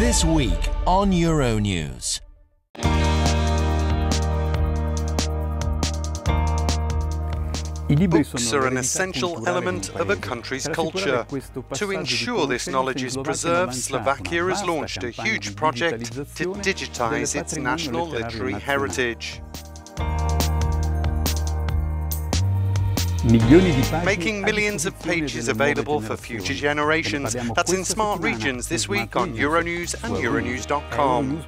This week on Euronews. Books are an essential element of a country's culture. To ensure this knowledge is preserved, Slovakia has launched a huge project to digitize its national literary heritage. Making millions of pages available for future generations. That's in Smart Regions this week on Euronews and Euronews.com.